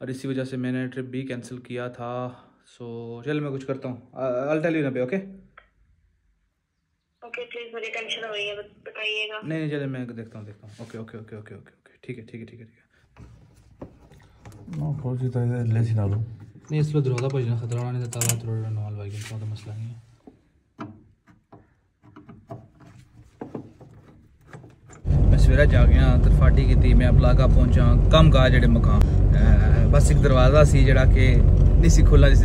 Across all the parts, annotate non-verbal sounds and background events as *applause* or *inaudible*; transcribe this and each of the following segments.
और इसी वजह से मैंने ट्रिप भी कैंसिल किया था। सो चल मैं कुछ करता हूँ। अल टेल यू ना पे ओके ओके प्लीज़ मुझे टेंशन हो रही है बताइएगा। नहीं नहीं चले मैं देखता हूँ देखता हूँ। Okay okay okay okay okay okay ठीक है ठीक है ठीक है ठीक है। थोड़ी सी तो ले सी डालो नहीं इस पर दरवाज़ा पहुँचना खतरा नहीं देता ताला तोड़ नॉल भाई का तो मसला नहीं है। सवेरा जा गया तरफाटी की मैं बलागा पहुँचा कम का जेड़े मकान बस एक दरवाज़ा सी जेड़ा कि नहीं सी खुला जिस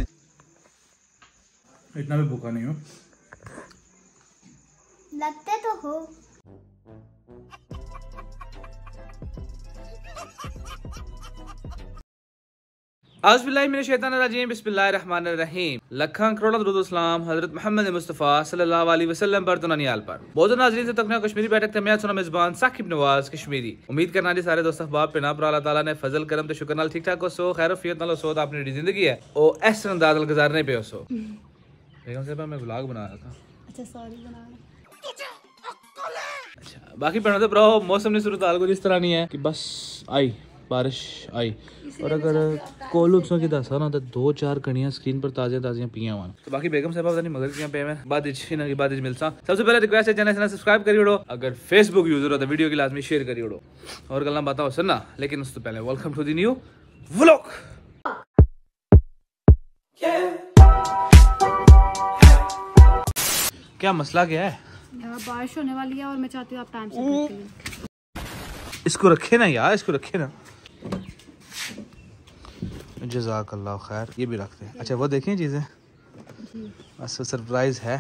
इतना भी भूखा नहीं हो लगते तो हो आज़बिल्लाहिमिनशैतानिर्रजीम बिस्मिल्लाहिर्रहमानिर्रहीम लखा करोड़ हज़रत मोहम्मद मुस्तफ़ा सल्लल्लाहु अलैहि वसल्लम पर पर बहुत नाजरीन से तकना कश्मीरी बैठक सुना मेज़बान साकिब नवाज़ कश्मीरी उम्मीद करना जी सारे दोस्त अहबाब पे ना पर अल्लाह ताला ने फजल करम ते शुक्र नाल ठीक ठाक हो सो खैर फियत नाल सो जेह्ड़ी ज़िंदगी है ओ इस अंदाज नाल गुजारने पे हो सो बेगम साहब मैं व्लॉग बना रहा था अच्छा सॉरी बना अच्छा बाकी पढ़ो तो ब्रो मौसम ने सूरत हाल कुछ इस तरह नहीं है। कि बस आई बारिश आई। और अगर कोल उत्सव की दसा ना तो दो चार कणियाँ स्क्रीन पर ताज़ियाँ ताज़ियाँ पियाँ वन तो बाकी बेगम साहब नहीं मगर किया पे मैं बाद की बाद मिलसा। सबसे पहले रिक्वेस्ट है चैनल सब्सक्राइब करी उड़ो अगर फेसबुक यूज़र हो तो वीडियो की लाजमी शेयर करी उड़ो और गल्ला बातें हो सुनना लेकिन उस तो पहले welcome to the new vlog क्या मसला क्या है? बारिश होने वाली है और मैं चाहती हूँ आप टाइम से। इसको रखे ना यार इसको रखे ना। जजाक अल्लाह खैर ये भी रखते हैं। अच्छा वो देखें चीज़ें। बस सरप्राइज़ है।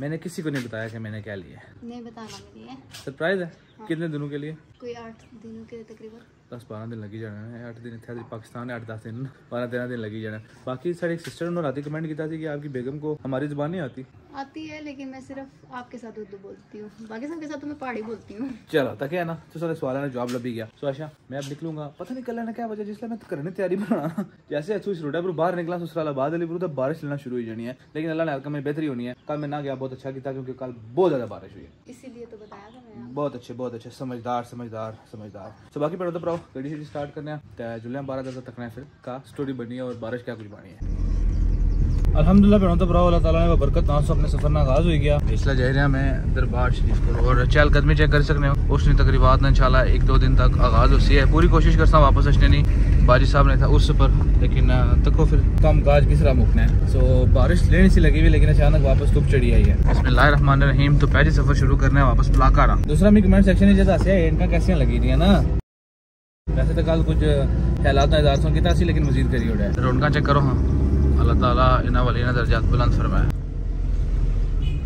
मैंने किसी को नहीं बताया कि मैंने क्या लिया है। नहीं बताना सरप्राइज़ है? कितने दिनों के लिए? कोई आठ दिनों के तकरीबन। दस बारह दिन लगी जाने हैं। अठ दिन इतने पाकिस्तान अठ दस दिन बारह तेरह दिन लगी जाने बाकी साढ़े एक सिस्टर ने राती कमेंट किया था कि आपकी बेगम को हमारी ज़ुबान नहीं आती। आती है लेकिन मैं सिर्फ़ आपके साथ उर्दू बोलती हूँ। बाकी सबके साथ तो मैं पहाड़ी बोलती हूँ। चलो तक है ना? तो सारे सवाल ने जवाब लभी गया। तो आशा मैं अब निकलूँगा। पता नहीं कल ना क्या वजह जिसलिए मैं करने तैयारी बना जैसे अच्छू इस रोड पर बाहर निकला ससुराला बाद अली तो बारिश लेना शुरू हो जानी है। लेकिन अल्लाह ने हल्का में बेहतरी होनी है। कल मैं ना गया बहुत अच्छा किया क्योंकि कल बहुत ज़्यादा बारिश हुई है। इसीलिए तो बताया बहुत अच्छे बहुत अच्छे। समझदार समझदार समझदार। तो बाकी पढ़ो तो पढ़ाओ गड्डी शड्डी स्टार्ट करने हैं। जुल्ले जुलिया बारह दस तक फिर। का स्टोरी बनी है और बारिश क्या कुछ बनी है। अलहमदिल्ला पेड़ों तो पढ़ो। अल्लाह ताला ने बरकत ना सो अपने सफ़र ना आगाज़ हो गया। पिछला जा रहा मैं दरबार शरीफ को और चहल कदमी चेक कर सकते हो। उसने तकरीबा ने इंशाल्लाह एक दो दिन तक आगाज़ हो सी है। पूरी कोशिश करता वापस अचने नहीं बाजी साहब ने था उस पर। लेकिन तको फिर कम काज किस तरह मुकना है। सो बारिश लेने सी लगी हुई लेकिन अचानक वापस धुप चढ़ी आई है। बिस्मिल्लाह रहीम तो पहले सफ़र शुरू करने हैं वापस पलाकारा दूसरा मैं कमेंट सेक्शन में जैसा है इनका कैसी लगी रही है ना? वैसे तो कल कुछ ख्याल इजाज की था लेकिन मजीद करी उड़ा। है रौनक चेक करो हाँ। अल्लाह ताला वाली ना दर्जात बुलंद फरमाया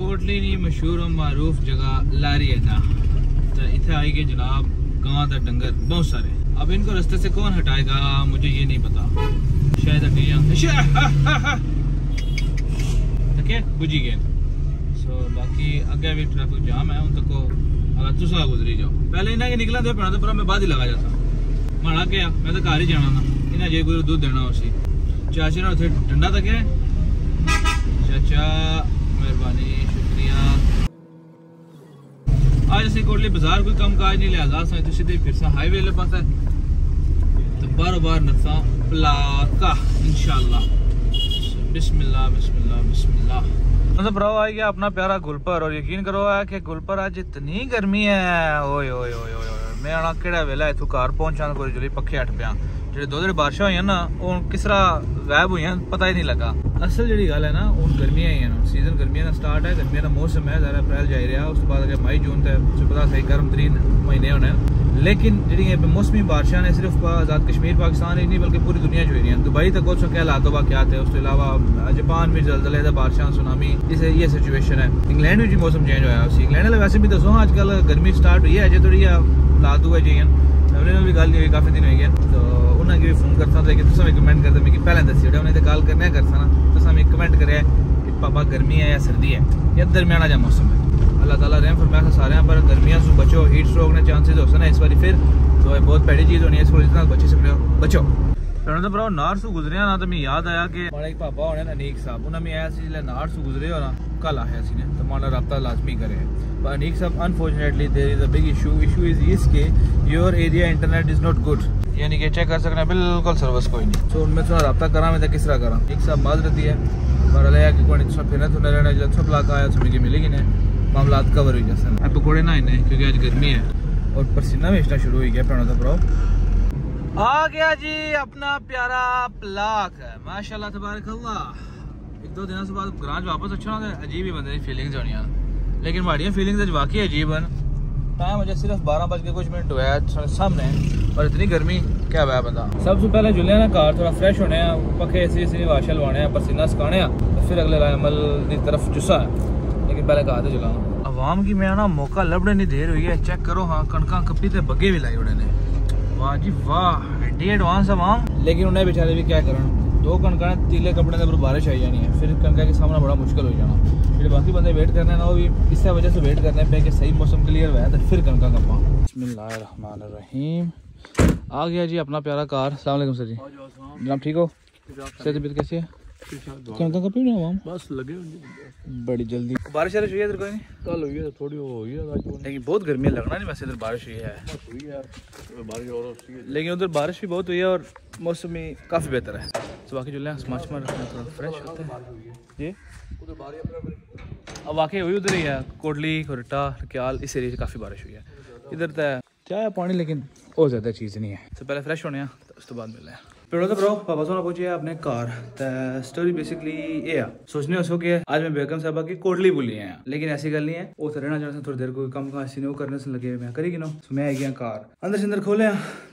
कोटली नी मशहूर और मारूफ जगह लारी है था तो इथे आई के जनाब गाँव का डंगर बहुत सारे। अब इनको रास्ते से कौन हटाएगा? मुझे ये नहीं पता। शायद हटिया बुझी गए। सो बाकी अगे भी ट्रैफ़िक जाम है, उन तक अगर तुसा गुजरी जाओ। पहले इन्हें निकला तो पैना तो पर मैं बाद ही लगा जाता। माड़ा क्या? मैं तो घर ही जाना था। इन्हें जे कोई दूध देना उसी। चाचा ने उथे डंडा तक है चाचा, मेहरबानी, शुक्रिया। आज असें कोटली बाज़ार कोई कम काज नहीं लिहाजा असें तो सीधे फिर हाईवे आह्ले पास ते बारो बार नसा पलाका, इंशाल्लाह। बिस्मिल्लाह बिस्मिल्लाह बिस्मिल्लाह। अच्छा मतलब भ्राओ, आ गया अपना प्यारा गुलपर और यकीन करो है कि गुलपर आज इतनी गर्मी है। ओए ओए ओए ओए मैं आना केड़ा वेला इथों घर पहुँचा तो कोई जल्दी पक्खे हट पिया। ਜਿਹੜੇ ਦੋ ਦਿਨ ਬਾਰਿਸ਼ਾਂ ਹੋਈਆਂ ਨਾ ਉਹ ਕਿਸ ਤਰ੍ਹਾਂ ਗਾਇਬ ਹੋਈਆਂ ਪਤਾ ਹੀ ਨਹੀਂ ਲੱਗਾ ਅਸਲ ਜਿਹੜੀ ਗੱਲ ਹੈ ਨਾ ਹੁਣ ਗਰਮੀਆਂ ਹੀ ਹਨ ਸੀਜ਼ਨ ਗਰਮੀਆਂ ਦਾ ਸਟਾਰਟ ਹੈ ਗਰਮੀਆਂ ਦਾ ਮੌਸਮ ਹੈ ਜ਼ਰਾ ਅਪ੍ਰੈਲ ਜਾਈ ਰਿਹਾ ਉਸ ਤੋਂ ਬਾਅਦ ਅਗੇ ਮਈ ਜੂਨ ਤੇ ਤੁਹਾਨੂੰ ਪਤਾ ਸਹੀ ਗਰਮ ਤਰੀਨ ਮਹੀਨੇ ਹੋਣੇ लेकिन ਜਿਹੜੀਆਂ ਮੌਸਮੀ ਬਾਰਿਸ਼ਾਂ ਨੇ ਸਿਰਫ ਆਜ਼ਾਦ ਕਸ਼ਮੀਰ ਪਾਕਿਸਤਾਨ ਹੀ ਨਹੀਂ ਬਲਕਿ ਪੂਰੀ ਦੁਨੀਆ 'ਚ ਹੋ ਰਹੀਆਂ ਦੁਬਈ ਤੱਕ ਉਸ ਕੇ ਹਾਲਾਤ ਵਾਕਿਆਤ ਹੈ ਉਸ ਤੋਂ ਇਲਾਵਾ ਜਾਪਾਨ ਵਿੱਚ ਜ਼ਲਜ਼ਲੇ ਦਾ ਬਾਰਿਸ਼ਾਂ ਸੁਨਾਮੀ ਇਸ ਇਹ ਸਿਚੁਏਸ਼ਨ ਹੈ ਇੰਗਲੈਂਡ ਵਿੱਚ ਮੌਸਮ ਚੇਂਜ ਹੋਇਆ ਸੀ ਇੰਗਲੈਂਡ ਵਾਲੇ ਵੈਸੇ ਵੀ ਦੱਸੋ ਅੱਜ ਕੱਲ ਗਰਮੀ ਸਟਾਰਟ ਹੋਈ ਹੈ ਅਜੇ ਥੋੜੀ ਹਾਲਾਤ ਹੋਏ ਜੀ हमने भी गल नहीं हुई काफी दिन हो गए तो ना कि फ़ोन करता लेकिन तुम भी कमेंट करते मैं पहले दस्सी ओड़ेआ उ'नें ते करने करसा ना कमेंट कर कि पापा गर्मी है या सर्दी है या दरमियाना जहाँ मौसम है अल्लाह ताला रहम फरमाया सारे पर गर्मियाँ से बचो हीट स्ट्रोक ने चांसेस हो सकना इस बार फिर तो यह बहुत भैड़ी चीज़ होनी है इस जितना बचे सकते हो बचो रणा तो गुजरिया ना तो मैं याद आया कि एक पापा होने अनीक साहब उन्हें मैं आया जिसले गुजरे हो ना कल आया सी तो रबता लाजमी करे पर अनीक साहब unfortunately there is issue issue is इस के your area internet is not good यानी कि चेक कर सकते हैं बिल्कुल सर्विस कोई नहीं। तो उनमें थोड़ा रब्ता करा, मैं किस तरह करा? एक साहब माज रहती है। पर अले कि कोई थोड़ा फिरने थोड़ा रहना जब सब लाका आया तो मुझे मिलेगी ना मामला कवर हो जैसे। अब पकौड़े ना इन्हें, क्योंकि आज गर्मी है। और पसीना भेजना शुरू हो गया पेड़ों तो ब्रो आ गया जी अपना प्यारा प्लाक है। माशाल्लाह, तबारक अल्लाह। एक दो दिनों से बाद ग्रांच वापस अच्छा ना अजीब ही बंदे फीलिंग्स होनी लेकिन माड़ियाँ फीलिंग्स वाकई अजीब हैं। टाइम मुझे सिर्फ़ बारह बज के कुछ मिनट हुआ है सामने और इतनी गर्मी क्या हुआ बंदा। सबसे पहले जुले ना कार थोड़ा फ्रेश होने पखे एसी एसी वाशल लवाने पसीना सकाने तो फिर अगले अमल की तरफ़ जुस्सा है। लेकिन पहले कार तो चलाना आवाम की मैं ना मौका लभने नहीं देर हुई है चेक करो हाँ कणका कपी ते बग्गे भी लाई उड़े ने। वाह जी वाह एडी एडवांस अवाम। लेकिन उन्हें बेचारे भी क्या करन दो कणका तीले कपड़े के ऊपर बारिश आई जानी है फिर कणका के सामना बड़ा मुश्किल हो जाना। जो बाकी बंदे वेट करने ना वो भी इस वजह से वेट करने पे कि सही मौसम क्लियर हुआ है तो फिर कणका कपा बसमीम आ गया जी अपना प्यारा कार। सलाम सर जी। जनाब ठीक हो? सेहत तबीयत कैसी है? हम बस लगे बड़ी जल्दी। बारिश वारिश हुई है इधर कोई नहीं? कल हुई है थोड़ी वो हुई है लेकिन बहुत गर्मी है लगना नहीं वैसे इधर बारिश हुई है। बारिश और लेकिन उधर बारिश भी बहुत हुई है और मौसम भी काफ़ी बेहतर है। तो बाकी जो स्मार्ट स्मार्ट रखना थोड़ा फ्रेश होता है। जी? अब वाकई हुई उधर ही है कोटली कोरटा क्याल इस एरिए काफ़ी बारिश हुई है। इधर तो चाय पानी लेकिन और ज़्यादा चीज़ नहीं है। तो पहले फ्रेश होने तो उस तो बाद मिलने पेड़ो तो ब्रो पापा सोना पहुँचे अपने कार तो स्टोरी बेसिकली ये है। सोचने उसको कि आज मैं बेगम साहबा की कोटली बोली है। लेकिन ऐसी गल नहीं है। वो तो रहना चाहते थोड़ी देर कोई कम कासी नहीं करने से लगे मैं करी गिनो तो मैं आ गया कार अंदर से अंदर खोले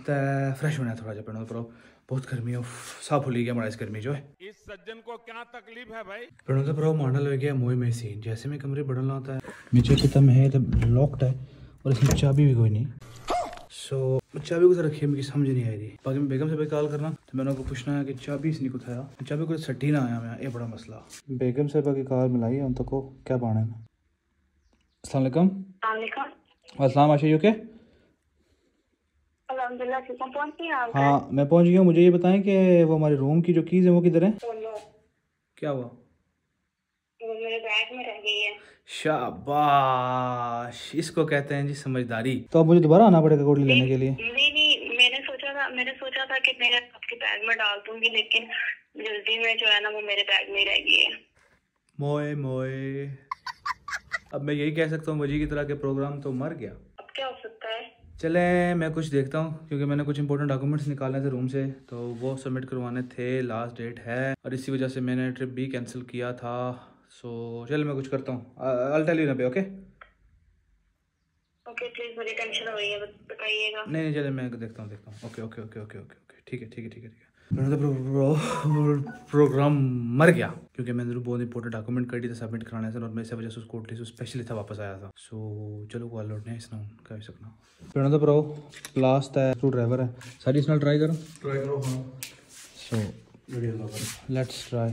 तो फ्रेश होने थोड़ा जा पेड़ो ब्रो बहुत गर्मी है साफ़ भूली गया हमारा इस गर्मी जो है। इस सज्जन को क्या तकलीफ़ है भाई? तो ब्रो मॉडल हो गया मोह में सीन। जैसे मैं कमरे बढ़ना होता है। नीचे कितना है तो लॉक्ड है और इसमें चाबी भी कोई नहीं। सो so, चाबी को रखी है मुझे समझ नहीं आई थी बाकी मैं बेगम से भाई कॉल करना तो मैंने उनको पूछना है कि चाबी इसने को था चाबी को सट्टी ना आया मैं ये बड़ा मसला। बेगम से बाकी कॉल मिलाई उन तक को क्या पाना है? असलम असलम आशा यू के? हाँ। मैं पहुँच गया मुझे ये बताएँ कि वो हमारे रूम की जो कीज है वो किधर है? क्या हुआ? वो मेरे बैग में रह गई है। शाबाश! इसको कहते हैं जी समझदारी। तो अब मुझे दोबारा आना पड़ेगा कोटली लेने के लिए। नहीं नहीं मैंने सोचा था मैंने सोचा था कि मैं आपके बैग में डाल दूँगी लेकिन जल्दी में जो है ना वो मेरे बैग में रह गई है। मोए मोए। अब मैं यही कह सकता हूँ वजी की तरह के प्रोग्राम तो मर गया अब क्या हो सकता है चले मैं कुछ देखता हूँ क्योंकि मैंने कुछ इंपॉर्टेंट डॉक्यूमेंट्स निकालने थे रूम से तो वो सबमिट करवाने थे लास्ट डेट है और इसी वजह से मैंने ट्रिप भी कैंसिल किया था। सो चल मैं कुछ करता हूँ। अल टेल यू ना पे ओके ओके प्लीज़ मुझे टेंशन हो रही है बताइएगा। नहीं नहीं चले मैं देखता हूँ देखता हूँ। Okay okay okay okay okay okay ठीक है ठीक है ठीक है ठीक है। प्रोग्राम मर गया क्योंकि मैंने बहुत इंपॉर्टेंट डॉक्यूमेंट कर दी था सबमिट कराने से और मैं इस वजह से उस कोर्टली से स्पेशली था वापस आया था। सो चलो कॉल लौटने इसना कर सकना तो प्रो लास्ट है टू ड्राइवर है। सारी इसमें ट्राई करो। ट्राई करो हाँ। सो लेट्स ट्राई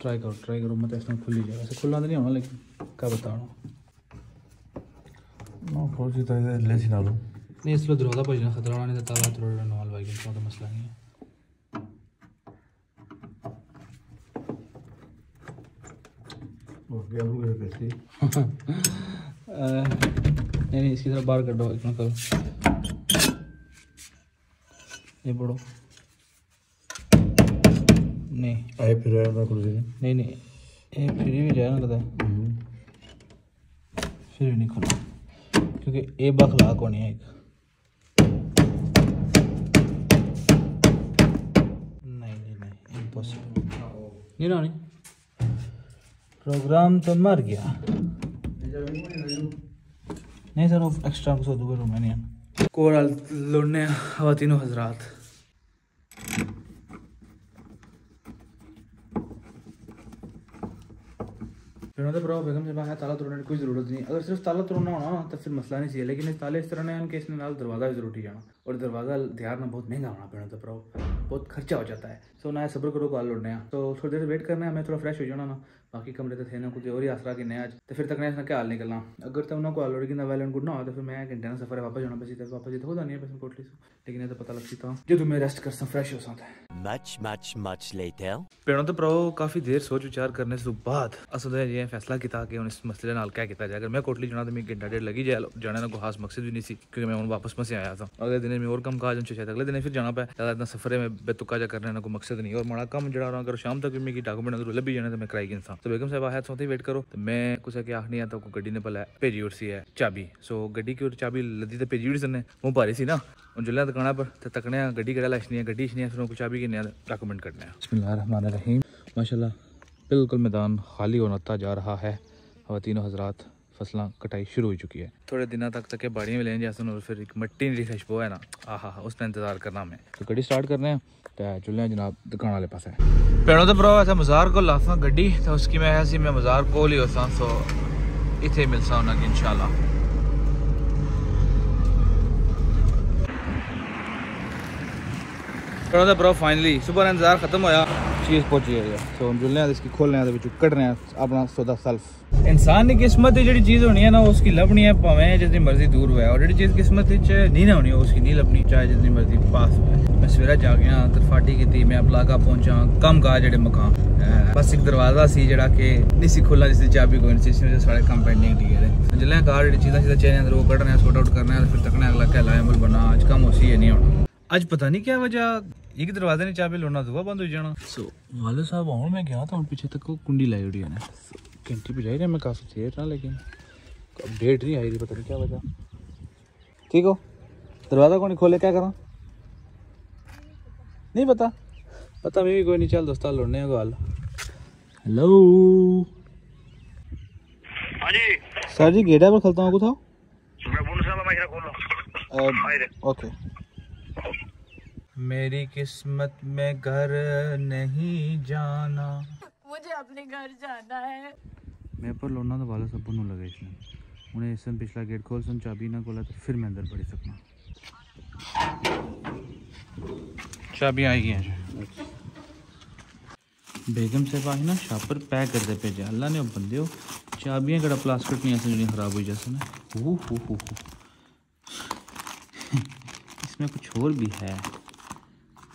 ट्राई करो ट्राई करो मतलब इसमें खुली जाए वैसे खुला तो नहीं होना लेकिन क्या बताना ना थोड़ी सी तो ले ना लूँ नहीं इसलिए दरवाज़ा भजना खतरा नहीं था ताला तोड़ नवाल भाई का तो मसला नहीं है। *laughs* नहीं नहीं इसकी तरफ़ बाहर कर दो इतना करो। ये पढ़ो। नहीं। आए फिर नहीं नहीं ये फिर भी जाए ना लगता है। फिर भी नहीं खुला। क्योंकि ये बखलाक होनी है एक? नहीं इम्पॉसिबल नहीं ना नहीं प्रोग्राम तो मर गया। नहीं सर वो एक्स्ट्रा सौ दूँगा रोमानियन। कोरल लुड़ने हवा तीनों हजरात। तो ब्रो बेगम से बाहर ताला तोड़ने की कोई ज़रूरत नहीं। अगर सिर्फ़ ताला तोड़ना होना तो फिर मसला नहीं चाहिए। लेकिन इस ताले, इस तरह ने इसने नाल दरवाज़ा भी ज़रूर जाना और दरवाज़ा तैयार ना, बहुत महँगा होना पड़ना तो ब्रो बहुत खर्चा हो जाता है। सो ना सब्र करो, कॉल लौटने तो थोड़ी देर वेट करना है, मैं थोड़ा फ्रेश हो जाना ना। बाकी कमरे तो थे ना, कुछ और ही आसरा कि आज। तो फिर तक ने क्या हाल निकलना। अगर तो उन्होंने कॉल लौटी वेल एंड गुड ना हो तो फिर मैं घंटे ना सफ़र वापस जाना, बस वापस तो हो जानी है कोटली से। लेकिन तो पता लगती था जो तुम्हें रेस्ट कर फ्रेश हो सकता है much much much later ਪਿਰਣਤ ਪ੍ਰਭੂ ਕਾਫੀ ਦੇਰ ਸੋਚ ਵਿਚਾਰ ਕਰਨ ਤੋਂ ਬਾਅਦ ਅਸਲ ਵਿੱਚ ਇਹ ਫੈਸਲਾ ਕੀਤਾ ਕਿ ਹੁਣ ਇਸ ਮਸਲੇ ਨਾਲ ਕੀ ਕੀਤਾ ਜਾਏ ਅਗਰ ਮੈਂ ਕੋਟਲੀ ਜਾਣਾ ਤਾਂ ਮੈਂ ਘੰਟਾ ਡੇਢ ਲੱਗੀ ਜਾਇਆ ਜਾਣਾ ਨਾ ਕੋਈ ਖਾਸ ਮਕਸਦ ਵੀ ਨਹੀਂ ਸੀ ਕਿਉਂਕਿ ਮੈਂ ਹੁਣ ਵਾਪਸ ਮਸੇ ਆਇਆ ਸੀ ਅਗਲੇ ਦਿਨ ਮੈਂ ਹੋਰ ਕੰਮ ਕਾਜ ਹੁੰਚ ਸ਼ਾਇਦ ਅਗਲੇ ਦਿਨ ਫਿਰ ਜਾਣਾ ਪਿਆ ਜ਼ਿਆਦਾ ਇਤਨਾ ਸਫਰ ਮੈਂ ਬੇਤੁਕਾ ਜਾ ਕਰਨਾ ਨਾ ਕੋਈ ਮਕਸਦ नहीं और माड़ा कम जड़ा रहा अगर शाम तक मेरी डॉक्यूमेंट अगर लभी जाने तो मैं कराई गया था तो बेगम साहब आया सोते वेट करो तो मैं कुछ के आखनी आता को गड्डी ने पला भेजी उड़ सी है चाबी सो गड्डी की और चाबी लदी तो भेजी उड़ी सी ने मुँह भारी सी ना उन जुल्ला तकाना पर तो तकने गड्डी कड़ा लछनी है गड्डी छनी है फिर चाबी की नया डॉक्यूमेंट करना है। बसमिल रहीम माशाल्लाह बिल्कुल मैदान खाली होता जा रहा है। खातिनों हजरात फ़सलों कटाई शुरू हो चुकी है। थोड़े दिनों तक तो तक बाड़ियाँ में लेने जैसे और फिर एक मट्टी की खुशबो है ना। आह हाँ हाँ इंतज़ार करना हमें। तो गड्डी स्टार्ट करने हैं। तो चुले जनाब दुकान वाले पास। है पेड़ों तो भरा ऐसा मज़ार को लासा गड्डी तो उसकी मैं ऐसी मैं मज़ार को ही होसा सो तो इतें मिलसा उन्होंने इन शाला करो था ब्रो फाइनली सुबह का इंतज़ार खत्म होया। चीज़ पहुँची हुई है। सो हम जुलने इसकी खोलने हैं तो कटने हैं अपना सौदा सेल्फ इंसान की किस्मत जी चीज़ होनी है ना उसकी लभनी है, भावें जितनी मर्ज़ी दूर हुआ और जी चीज़ किस्मत नहीं ना होनी उसकी नहीं लभनी, चाहे जितनी मर्ज़ी पास हो मैं सवेरा जा गया तरफाटी की मैं अपलाका पहुँचा कम का जो मकान बस एक दरवाज़ा सी जरा के नहीं खुला जिसकी चाबी कोई नहीं साढ़े कम पेंडिंग ठीक है ज़िले कार चीज़ा चीज़ा चाहिए अंदर वो कटने सॉर्ट आउट करना है फिर तकने अगला क्या लाइमल बना अज कम उसी नहीं होना। आज पता नहीं क्या वजह ਨਹੀਂ ਹੋਣਾ ਅੱਜ ਪਤਾ ਨਹੀਂ ਕੀ ਵਜ੍ਹਾ ਇੱਕ ਦਰਵਾਜ਼ੇ ਨੇ ਚਾਬੀ ਲੋਣਾ ਦੂਆ ਬੰਦ ਹੋ ਜਾਣਾ ਸੋ ਵਾਲੇ ਸਾਹਿਬ ਆਉਣ ਮੈਂ ਗਿਆ ਤਾਂ ਹੁਣ ਪਿੱਛੇ ਤੱਕ ਉਹ ਕੁੰਡੀ ਲਾਈ ਹੋਈ ਹੈ घंटी पे जाएगा मैं काफ़ी देर ना लेकिन अपडेट नहीं आई रही पता नहीं क्या वजह ठीक हो दरवाज़ा कौन खोले क्या करा नहीं पता पता मैं भी कोई नहीं चल दोस्ता लड़ने को हाल हेलो हाँ जी सर जी गेटा पर खलता हूँ कुछ मैं बोल रहा मैं खोलो ओके मेरी किस्मत में घर नहीं जाना। मुझे अपने घर जाना है। मैं पर लोना तो वाला सब बनू लगे इसने उन्हें इस पिछला गेट खोल सन चाबी ना खोला तो फिर मैं अंदर पड़ी सकना चाबी आई है बेगम से पाही ना शापर पैक कर दे भेजे। अल्लाह ने बंदे हो चाबियाँ कड़ा प्लास्टिक नहीं ऐसे खराब हुई जैसे ना। हो *laughs* इसमें कुछ और भी है।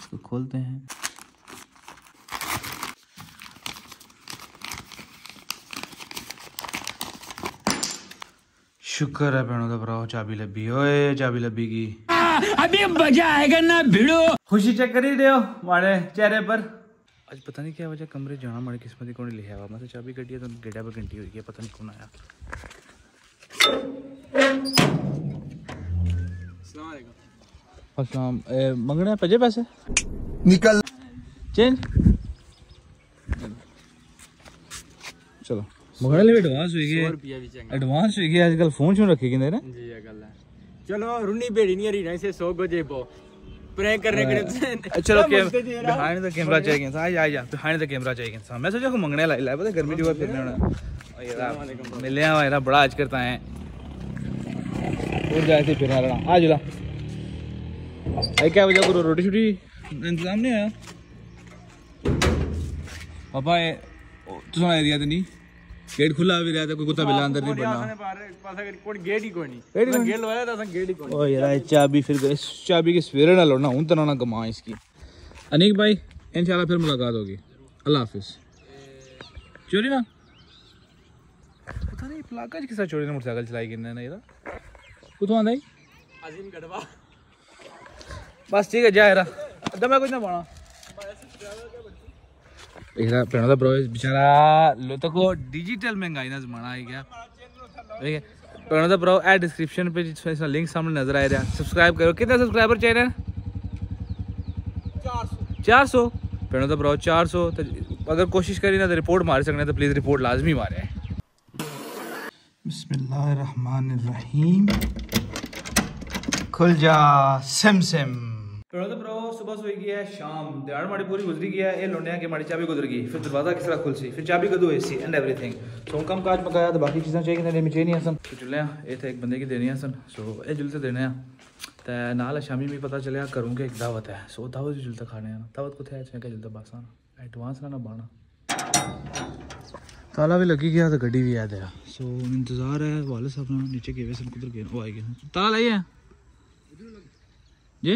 इसको खोलते हैं। शुक्र है भैनों का भराओ चाबी लभी ओए चाबी लभी की अभी मज़ा आएगा ना भिड़ो। खुशी चेक कर ही रहे हो हमारे चेहरे पर। आज पता नहीं क्या वजह कमरे जाना हमारी किस्मत ही कौन लिखा हुआ मतलब चाबी कटी है तो गेड़ा पर घंटी हुई है पता नहीं कौन आया। अस्सलाम मंगने हैं पजे पैसे? निकल। चेंज? चलो। मंगने लिए एडवांस हुई गई। एडवांस हुई गई आजकल फ़ोन क्यों रखे किंदे ने जी ये गल है। चलो रुन्नी बेड़ी नहीं रही से सौ गो जेबो प्रैंक करने के लिए चलो बिहाइंड द कैमरा चाहिए इंसान आ जा बिहाइंड द कैमरा चाहिए इंसान मैं सोचा को मंगने लाई लाई पता गर्मी जो फिरने होना मिले हैं मेरा बड़ा आज करता है। और जाए थे फिर रहा आ जुला आई क्या वजह करो? रोटी शोटी? इंतज़ाम नहीं आया। पापा ये तुम एरिया तो नहीं। गेट खुला भी रहता कोई कुत्ता बिल्ला अंदर नहीं बनना कोई गेट ही कोई नहीं। गेट गेट लगाया था गेट ही कोई ओ यार ये चाबी फिर इस चाबी के सवेरे ना लौटना हूँ तना ना कमा इसकी। अनीक भाई इंशाल्लाह फिर मुलाकात होगी। अल्लाह हाफिज। चोरी ना? पता नहीं प्लाका किस चोरी ने मोटरसाइकिल चलाई किन्ने ना इधर कुछ आंदा ही? अजीम गढ़वा। बस ਠੀਕ ਹੈ ਜਾਇਰਾ ਅੱਧਾ ਮੈਂ ਕੁਝ ਨਾ ਪਾਣਾ ਇਹਦਾ ਪਿੰਡ ਦਾ ਬਰੋ ਵਿਚਾਰਾ ਲੋਕਾਂ ਕੋ ਡਿਜੀਟਲ ਮਹਿੰਗਾਈ ਦਾ ਜ਼ਮਾਨਾ ਆ ਗਿਆ ठीक है प्रणव दा ब्रो एट डिस्क्रिप्शन पे इसका लिंक सामने नज़र आ रहा है। करो। कितना सब्सक्राइबर चाहिए चार सौ। प्रणव का भ्राओ चार सौ। तो अगर कोशिश करी ना तो रिपोर्ट मार सकने तो प्लीज़ रिपोर्ट लाजमी मारे। बसमीम खुल जा सिम सिम। तो प्रो सुबह सोई गई है, शाम। दयाड़ माड़ी पूरी गुजरी गई है, ये लोने के माड़ी चाबी गुजर गई। फिर दरवाज़ा किस तरह खुल सी फिर चाबी कदू हुई सी एंड एवरीथिंग सो कम काज मकाया तो बाकी चीज़ा चाहिए ने चाहिए नहीं सन तो चुले ये तो एक बंदे की देनी सन सो ये जुलते देने तो नाल शामी में पता चलिया करूँ कि एक दावत है। सो दावत भी जुलता खाने दावत कुछ है? जुलता बस आना एडवांस ना बहना ताला भी लगी गया तो गड्डी भी याद है सो इंतज़ार है वाले साहब नीचे गए सन कुछ गए वो आए गए ताला लाइए जी?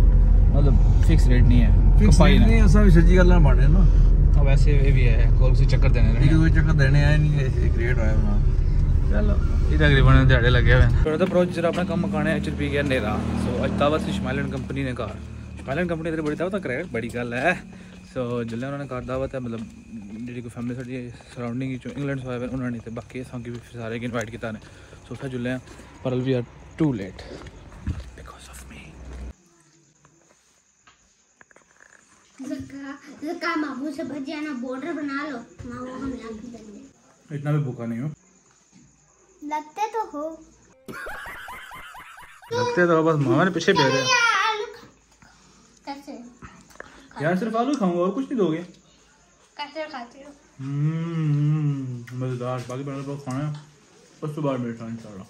मतलब फिक्स रेट नहीं है। फिक्स रेट नहीं ऐसा भी सच्ची गल्लां बने ना। हाँ, अब ऐसे ये भी है कोई से चक्कर देने नहीं कोई चक्कर देने आए नहीं एक रेट होया ना चलो। ये तकरीबन लगे हुए हैं। तो मतलब जरा अपना मकाने पी गया नेरा सो तावत शमालन कंपनी ने कहा। शमालन कंपनी बड़ी बड़ी गल है। सो उन्होंने मतलब जी फैमिली साड़ी सराउंडिंग इंग्लैंड उन्होंने बाकी सारे इनवाइट किया सो पर वी आर टू लेट जक्का जक्का मामू से भजियाना बॉर्डर बना लो। मामू हम यहाँ इतना भी भूखा नहीं हूँ? लगते तो हो। लगते तो हो बस मामा ने पीछे भेज कैसे? यार सिर्फ़ आलू खाऊँगा और कुछ नहीं दोगे? कैसे खाते हो? हम्म मज़ेदार। बाकी तो खाना है। उस तो बाद बैठा इंशाल्लाह।